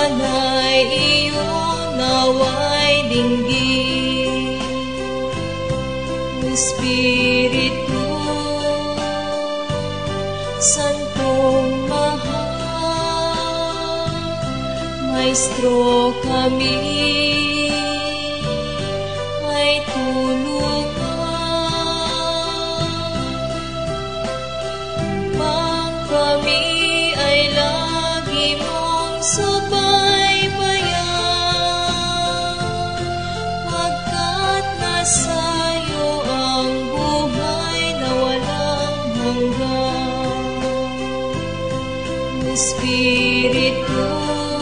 sana'y iyong naway dinggin. Espiritu Santong Maestro kami ay tulungan. Pag kami ay lagi mong subaybayan, Espiritu,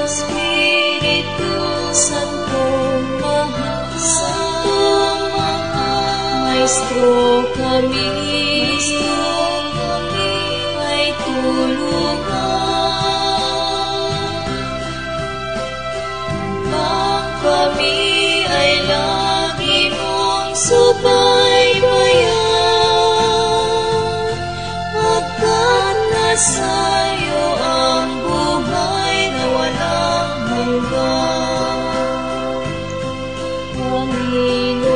Espiritu Santo Mahal, Santo Mahal, Maestro kami, Maestro kami ay tulungan. Nasayo ang buhay na walang hanggan. Panginoon,